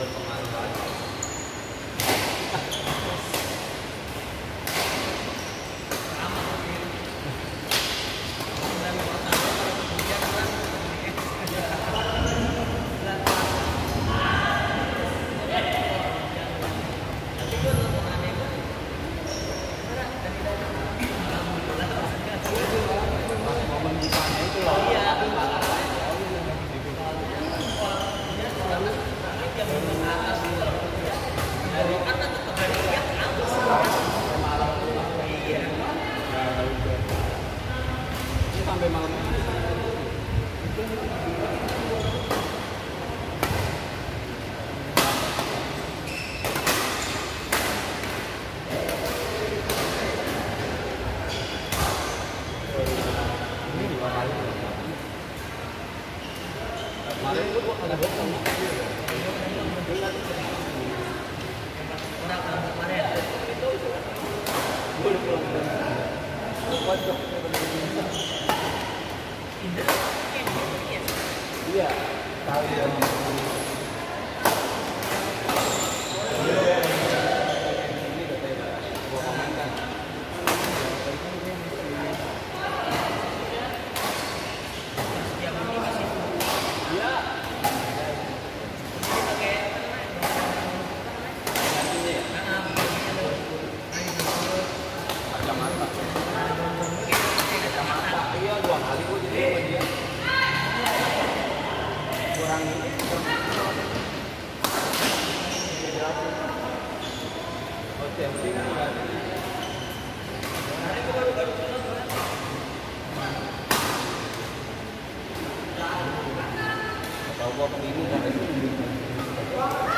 over the line. で学んで bahwa pemilu itu.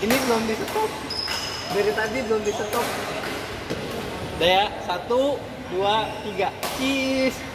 Ini belum di stop. Dari tadi belum di stop. Udah satu, dua, tiga. Cheese.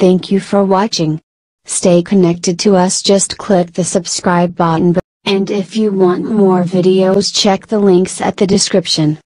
Thank you for watching. Stay connected to us just click the subscribe button and if you want more videos check the links at the description.